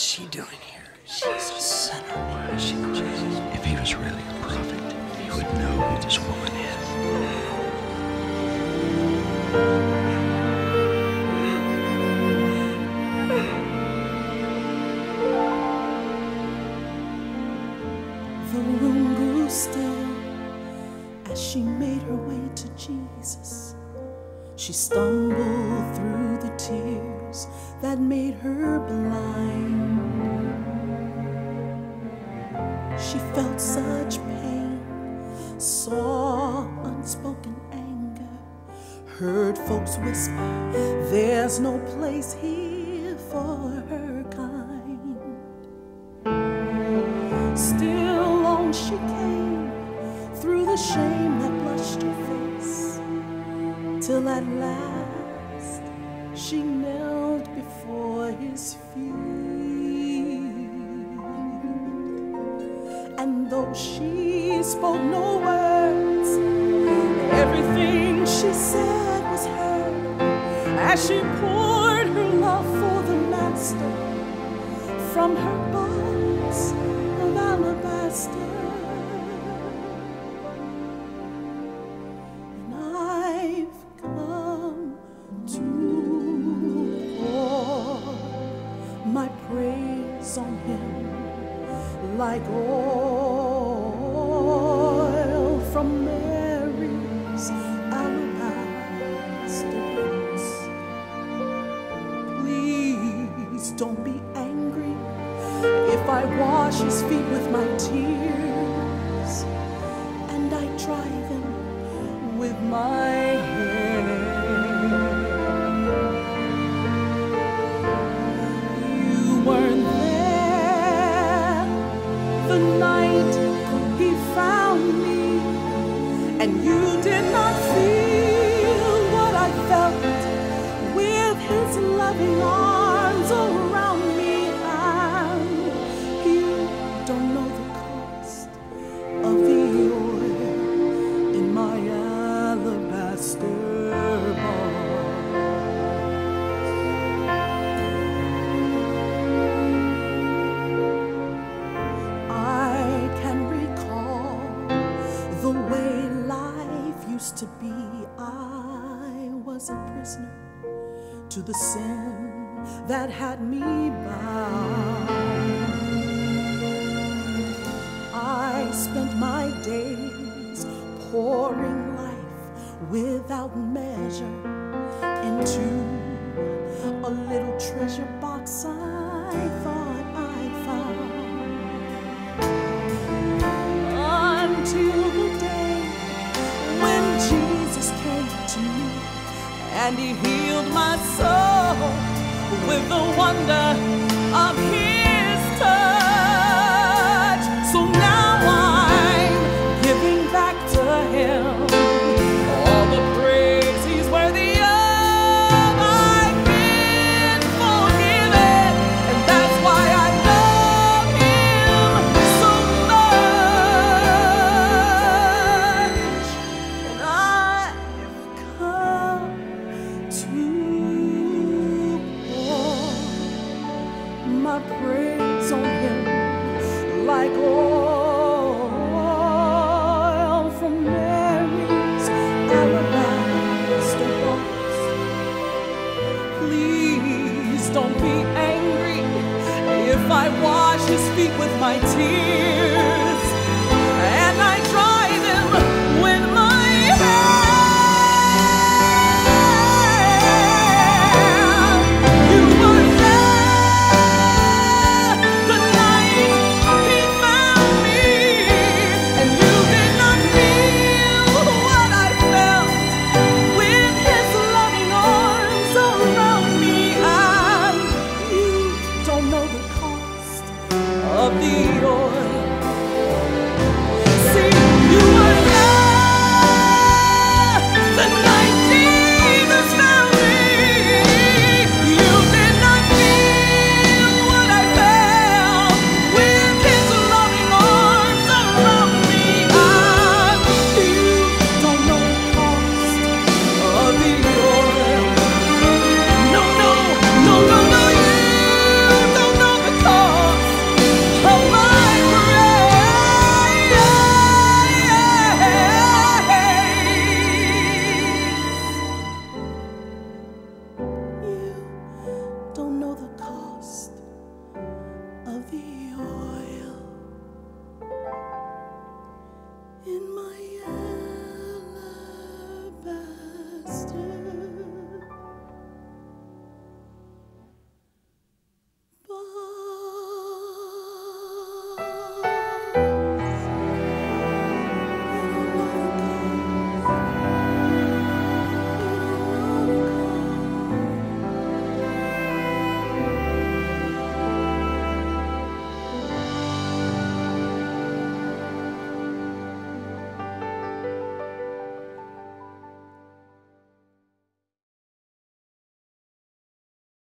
What's she doing here? She's a sinner. Why is she with If he was really a prophet, he would know who this woman is. The room grew still as she made her way to Jesus. She stumbled through the tears that made her blind. She felt such pain, saw unspoken anger, heard folks whisper, There's no place here for her kind. Still on she came through the shame till at last she knelt before his feet. And though she spoke no words, everything she said was heard as she poured her love for the Master from her box of alabaster. Like oil from Mary's alabaster box. Please don't be angry if I wash his feet with my tears and I dry them with my and you did not feel what I felt with his loving arms to the sin that had me bound. I spent my days pouring life without measure into a little treasure box I thought I'd found until the day when Jesus came to me and he my soul with the wonder of my tears.